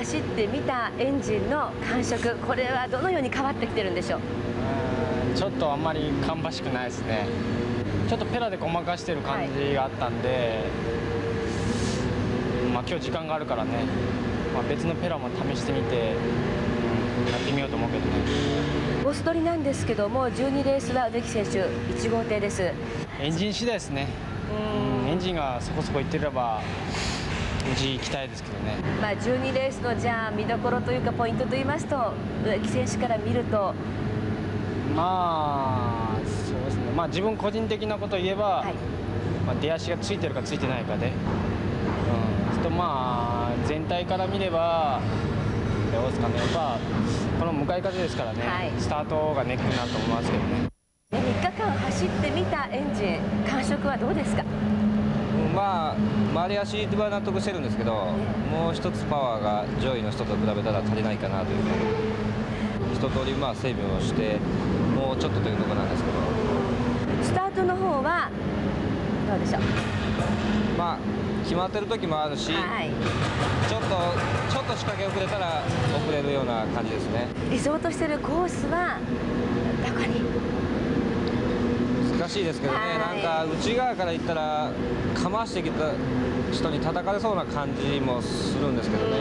走ってみたエンジンの感触これはどのように変わってきてるんでしょう？ちょっとあんまり芳しくないですね。ちょっとペラでごまかしてる感じがあったんで、はい、まあ今日時間があるからね、まあ、別のペラも試してみてやってみようと思うけどね。ボス取りなんですけども12レースは植木選手1号艇です。エンジン次第ですね。うんエンジンがそこそこいってれば無事行きたいですけどね、まあ、12レースのじゃあ見どころというかポイントといいますと植木選手から見ると。まあそうですね。まあ自分個人的なことを言えば、はい、まあ、出足がついてるかついてないかで、うん、とまあ全体から見れば大塚のやっぱこの向かい風ですからね、はい、スタートがネックになると思いますけどね。3日間走ってみたエンジン感触はどうですか？まあ回り足では納得してるんですけど、もう一つパワーが上位の人と比べたら足りないかなという一通りまあ整備をしてもうちょっとというところなんですけど。スタートの方はどうでしょう？まあ決まってる時もあるし、はい、ちょっとちょっと仕掛け遅れたら遅れるような感じですね。理想としてるコースはどこに？難しいですけどね、はい、なんか内側から言ったらかましてきた人に叩かれそうな感じもするんですけどね。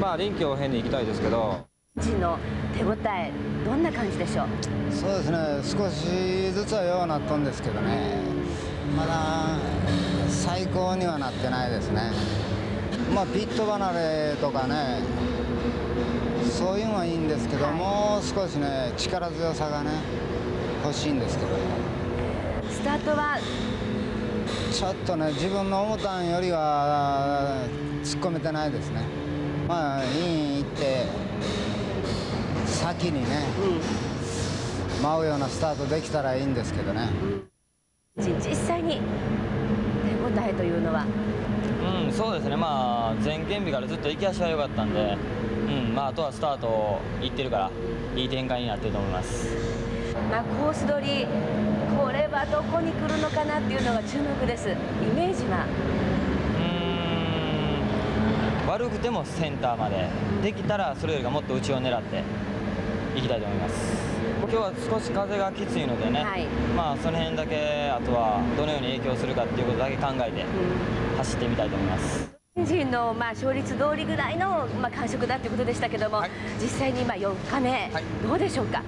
まあ臨機応変に行きたいですけど。陣の手応えどんな感じでしょう？そうですね。少しずつはようなっとんですけどね。まだ最高にはなってないですね。まあピット離れとかね。そういうのはいいんですけど、はい、もう少しね力強さがね欲しいんですけどね。スタートは？ちょっとね自分の思ったんよりは突っ込めてないですね。まあイン行って先にね、うん、舞うようなスタートできたらいいんですけどね、実際に手応えというのは？うんそうですね。まあ前県日からずっと行き足は良かったんで、うんまあ、あとはスタート行ってるからいい展開になってると思います、まあ、コース取りこれはどこに来るのかなっていうのが注目です。イメージはうん。悪くてもセンターまでできたらそれよりかもっと内を狙っていきたいと思います。今日は少し風がきついのでね、はい、まあその辺だけあとはどのように影響するかっていうことだけ考えて走ってみたいと思います。エンジンのまあ勝率通りぐらいのまあ感触だということでしたけども、はい、実際に今4日目、はい、どうでしょうか？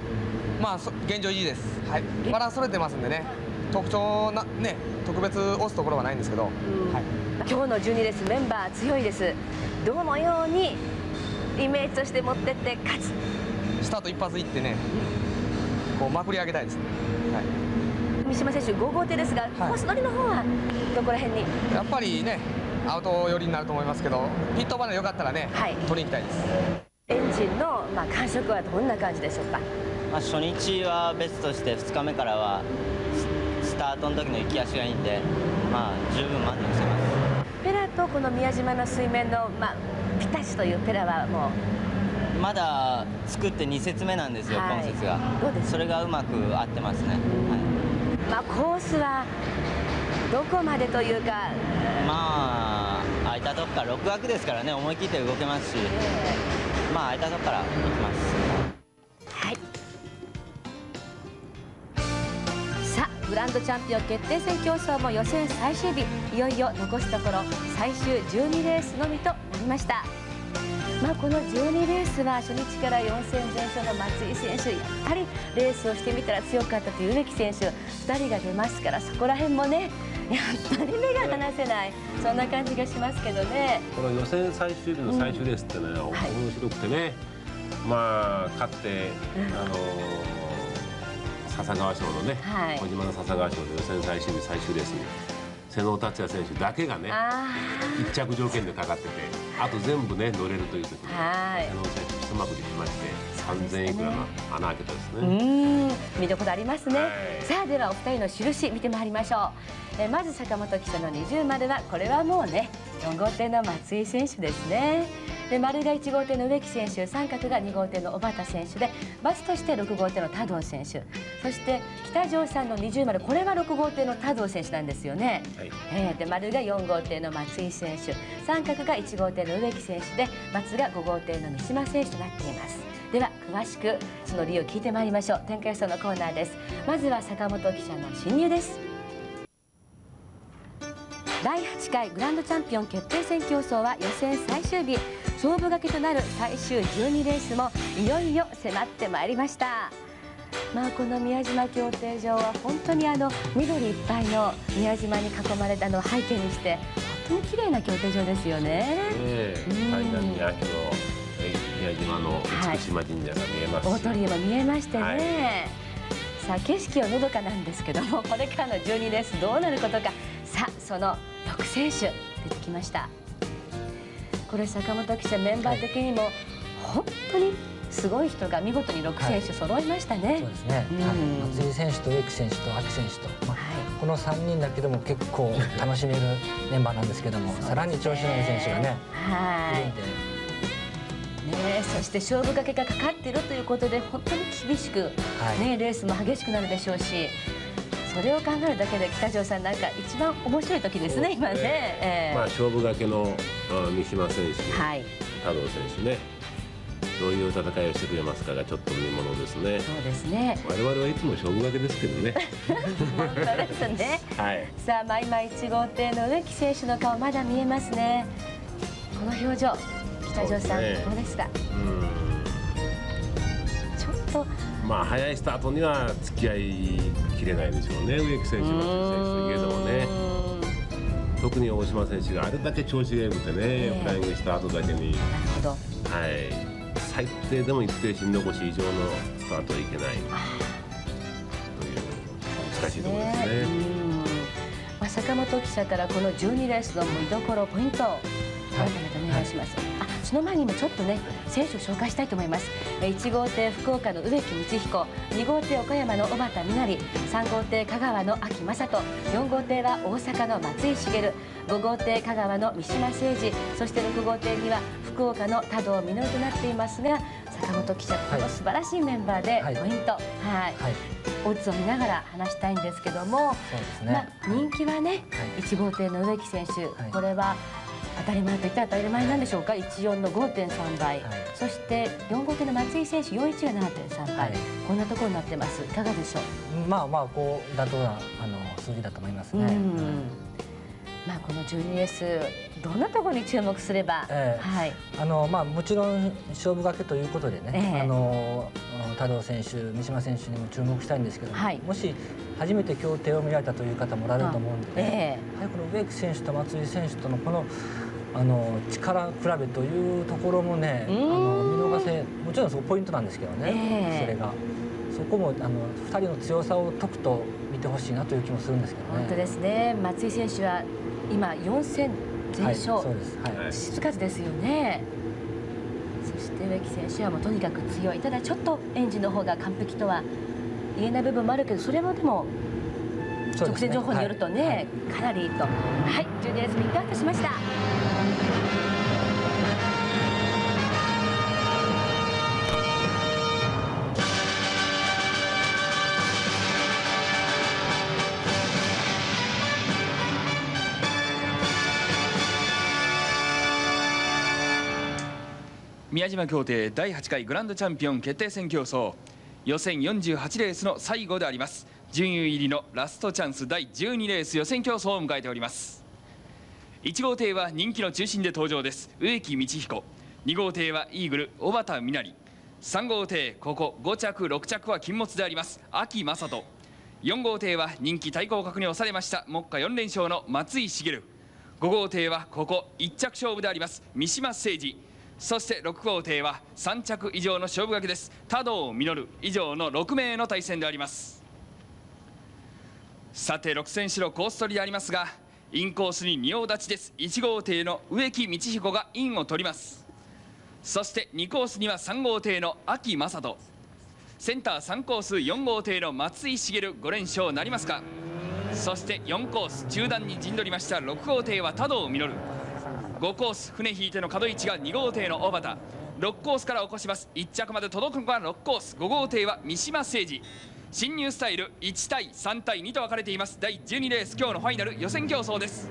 まあ現状維持です。はい。バランス取れてますんでね。特徴なね特別押すところはないんですけど、はい。今日の12レースメンバー強いです。どのようにイメージとして持ってって勝つ？スタート一発いってね。こうまくり上げたいですね、はい、三島選手5号艇ですが、はい、コース乗りの方はどこら辺に？やっぱりねアウト寄りになると思いますけどピットバネよかったらね、はい、取りに行きたいですエンジンの、まあ、感触はどんな感じでしょうか、まあ、初日は別として2日目からはスタートの時の行き足がいいんで、まあ、十分満足してます。ペラとこの宮島の水面の、まあ、ピタシというペラはもうまだ作って2節目なんですよ、はい、今節が。それがうまく合ってますね、はい、まあ、コースはどこまでというかまあ空いたとこから6枠ですからね思い切って動けますし、えー、まあ空いたとこから行きますグランドチャンピオン決定戦競争も予選最終日。いよいよ残すところ最終12レースのみとなりました。まあ、この12レースは初日から4戦全勝の松井選手やっぱりレースをしてみたら強かったという植木選手。2人が出ますからそこら辺もねやっぱり目が離せない、そんな感じがしますけどね。この予選最終日の最終レースってね、うん、面白くてね、はい、まあ勝って、うん、あの笹川賞のね、はい、小島の笹川賞の予選最終日最終レースに瀬能達也選手だけがね一着条件でかかっててあと全部ね乗れるという時に瀬能選手一幕できまして3000いくらの穴開けたですね。見どころありますね、はい、さあではお二人の印見てまいりましょう。えまず坂本記者の二重丸はこれはもうね4号艇の松井選手ですねで丸が1号艇の植木選手三角が2号艇の小畑選手でバスとして6号艇の多藤選手。そして北条さんの20丸これは6号艇の多藤選手なんですよね、はい、えー、で丸が4号艇の松井選手。三角が1号艇の植木選手で松が5号艇の三島選手となっています。では詳しくその理由を聞いてまいりましょう。展開予想のコーナーです。まずは坂本記者の侵入です第8回グランドチャンピオン決定戦競争は予選最終日。勝負がけとなる最終12レースもいよいよ迫ってまいりました。まあこの宮島競艇場は本当にあの緑いっぱいの宮島に囲まれたのを背景にして本当に綺麗な競艇場ですよね。ね海岸に秋の宮島の美島神社が見えます、はい、大鳥居も見えましてね、はい、さあ景色はのどかなんですけどもこれからの12レースどうなることか。さあその6選手出てきました。これ坂本記者メンバー的にも本当にすごい人が見事に6選手揃いましたね、はい、そうですね、うん、松井選手と植木選手と秋選手と、まあ、はい、この3人だけでも結構楽しめるメンバーなんですけども、ね、さらに調子のいい選手がね、はい、いるんで。ね、そして勝負かけがかかっているということで本当に厳しく、ね、はい、レースも激しくなるでしょうしそれを考えるだけで北条さんなんか一番面白い時ですね今ね、えー、まあ、勝負がけの三島選手、はい、太郎選手ねどういう戦いをしてくれますかがちょっと見ものですね。そうですね。我々はいつも勝負がけですけどね。本当ですね。はい。さあ、まあ今一号艇の植木選手の顔まだ見えますね。この表情。北条さん、ね、どうですかちょっとまあ早いスタートには付き合いきれないでしょうね植木選手松井選手といえどもね。特に大島選手があれだけ調子が良くてね、えー、フライングした後だけに。はい、最低でも一定心残し以上のスタートはいけない。という難しいところですね。まあ、坂本記者からこの12レースの見どころポイントを改めてお願いします。はいその前にもちょっとね選手を紹介したいと思います。1号艇福岡の植木道彦2号艇岡山の小畑みなり3号艇香川の秋正人4号艇は大阪の松井茂5号艇香川の三島誠二そして6号艇には福岡の多藤実となっていますが坂本記者この素晴らしいメンバーでポイント、はい、はい、オッズを見ながら話したいんですけども、ね、まあ、人気はね、はい、1号艇の植木選手、これは当たり前といったら当たり前なんでしょうか？14の5.3倍、はい、そして4号艇の松井選手41が7.3倍、はい、こんなところになってます。いかがでしょう？まあまあこう妥当なあの数字だと思いますね。まあ、この 12S どんなところに注目すれば、えー、はい。あのまあ、もちろん勝負がけということでね、えー、あの多藤選手、三島選手にも注目したいんですけども、はい、もし初めて協定を見られたという方もおられると思うので、えー、やはりこの植木選手と松井選手とのこのあの力比べというところもねあの見逃せもちろんそこポイントなんですけどね、えー、それが。そこもあの2人の強さを解くと見てほしいなという気もするんですけどね。本当ですね。松井選手は今4戦全勝、はい、静かですよね。そして植木選手はもうとにかく強い。ただちょっとエンジンの方が完璧とは言えない部分もあるけどそれもでも直線情報によるとね、ねはい、かなりいいと。はい。ジュニアスピックアップしました宮島協定第8回グランドチャンピオン決定戦競争。予選48レースの最後であります。順位入りのラストチャンス第12レース予選競争を迎えております。1号艇は人気の中心で登場です。植木道彦。2号艇はイーグル小畑みなり。3号艇ここ5着6着は禁物であります。秋正人。4号艇は人気対抗格に押されました。目下4連勝の松井茂。5号艇はここ1着勝負であります。三島誠二そして6号艇は3着以上の勝負掛けです。多藤実以上の6名の対戦であります。さて6選手のコース取りでありますがインコースに仁王立ちです。1号艇の植木道彦がインを取ります。そして2コースには3号艇の秋正人。センター3コース4号艇の松井茂5連勝なりますか。そして4コース中段に陣取りました6号艇は多藤実5コース船引いての角位置が2号艇の小畑6コースから起こします。1着まで届くのが6コース。5号艇は三島誠司。進入スタイル1対3対2と分かれています。第12レース今日のファイナル予選競争です。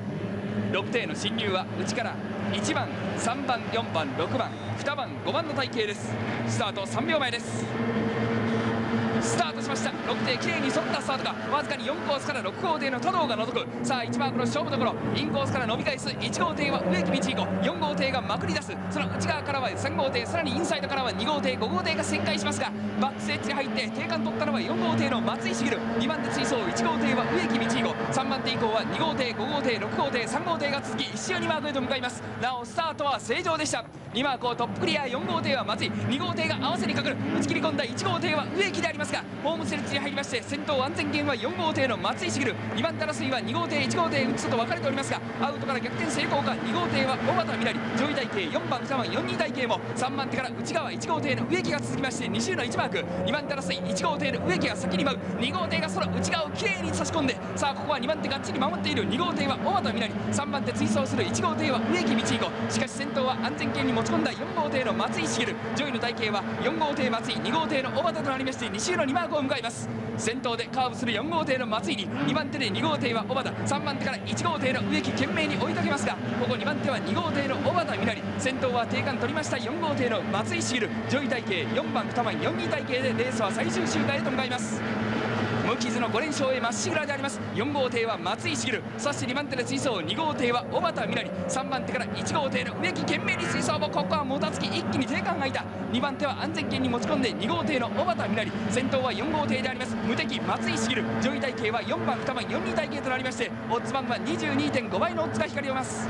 6艇の進入は内から1番3番4番6番2番5番の体系です。スタート3秒前です。スタートしました。6艇きれいに沿ったスタートがわずかに4コースから6号艇の多動が除く。さあ1番この勝負どころ。インコースから伸び返す。1号艇は植木道彦。4号艇がまくり出す。その内側からは3号艇。さらにインサイドからは2号艇。5号艇が旋回しますがバックスエッジに入って定冠取ったのは4号艇の松井茂。2番で追走。1号艇は植木道彦。3番手以降は2号艇5号艇6号艇。3号艇が続き一周2マークへと向かいます。なおスタートは正常でした。2マークをトップクリア4号艇は松井2号艇が合わせにかかる。打ち切り込んだ1号艇は植木でありますがホームセレッジに入りまして先頭安全圏は4号艇の松井茂。2番手争いは2号艇1号艇打つと分かれておりますがアウトから逆転成功か。2号艇は小畑みなり。上位体系4番2番42体系も。3番手から内側1号艇の植木が続きまして2周の1マーク。2番手争い1号艇の植木が先に舞う。2号艇がその内側をきれいに差し込んでさあここは2番手がっちり守っている2号艇は小畑みなり。3番手追走する1号艇は植木道彦。しかし先頭は安全圏に持ち込んだ4号艇の松井茂。上位の体系は4号艇松井2号艇の小畑となりまして2周の2マークを迎えます。先頭でカーブする4号艇の松井に2番手で2号艇は小畑3番手から1号艇の植木懸命に追いかけますがここ2番手は2号艇の小畑みなり。先頭は定冠取りました4号艇の松井茂。上位体系4番2番42体系でレースは最終周回へと向かいます。傷の5連勝へまっしぐらであります。4号艇は松井茂そして2番手で追走2号艇は小畑みなり。3番手から1号艇の植木懸命に追走もここはもたつき一気に定冠がいた。2番手は安全圏に持ち込んで2号艇の小畑みなり。先頭は4号艇であります。無敵松井茂上位体系は4番2番42体系となりましてオッズ番は22.5倍のオッズが光ります。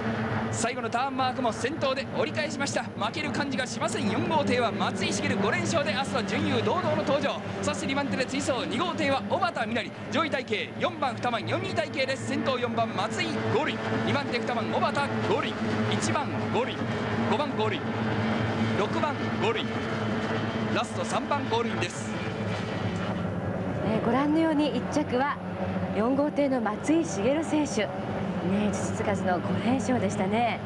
最後のターンマークも先頭で折り返しました。負ける感じがしません。4号艇は松井茂5連勝で明日は準優堂々の登場。そして2番手で追走2号艇は小畑みなり。上位体系4番2番42体系です。先頭4番松井5塁2番手2番小畑5塁1番5塁5番5塁6番5塁ラスト3番5塁です。えー、ご覧のように1着は4号艇の松井茂選手。ね実数の5連勝でしたね。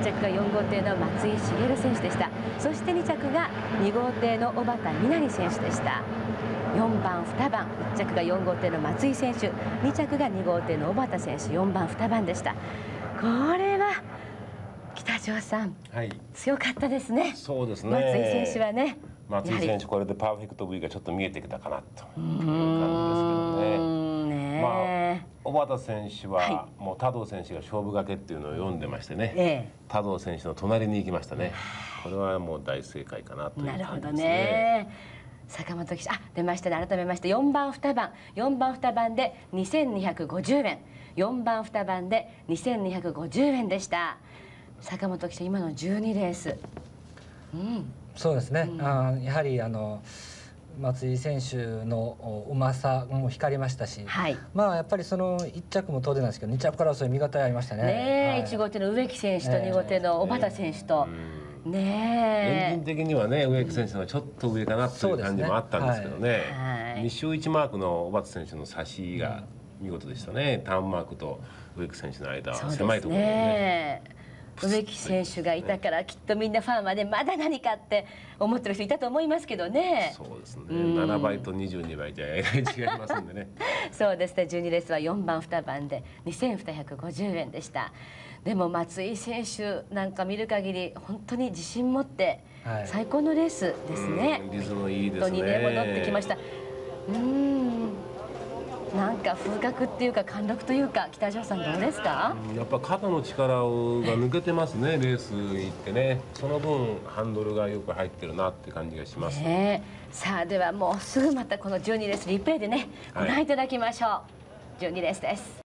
1着が4号艇の松井茂選手でした。そして2着が2号艇の小畑みなり選手でした。4番2番1着が4号艇の松井選手。2着が2号艇の小畑選手。4番2番でした。これは北条さん、はい、強かったですね。そうですね。松井選手はね。松井選手これでパーフェクト V がちょっと見えてきたかなという感じですけどね。まあ小畑選手はもう多藤選手が勝負がけっていうのを読んでましてね、ええ、多藤選手の隣に行きましたね。これはもう大正解かなという感じですね。ね。坂本騎手あ出ましたね。改めまして4番2番。4番2番で2250円。4番2番で2250円でした。坂本騎手今の12レース。うん。そうですね、うん、あやはりあの松井選手のうまさも光りましたし、はい、まあやっぱりその1着も当然なんですけど2着からそういう見方ありましたね。ね、はい、1号手の植木選手と2号手の小畑選手と。ねエンジン的にはね植木選手のちょっと上かなという感じもあったんですけどね、はい、2周1マークの小畑選手の差しが見事でしたね、ターンマークと植木選手の間狭いところでね。植木選手がいたからきっとみんなファンはねまだ何かって思ってる人いたと思いますけどね。そうですね、うん、7倍と22倍じゃ違いますんでね。そうですね。12レースは4番2番で2250円でした。でも松井選手なんか見る限り本当に自信持って最高のレースですね、リズムいいですね。本当にね戻ってきました。うんなんか風格っていうか貫禄というか北条さんどうですか？やっぱ肩の力をが抜けてますねレース行ってね。その分ハンドルがよく入ってるなって感じがします、ね、さあではもうすぐまたこの12レースリプレイでねご覧いただきましょう、はい、12レースです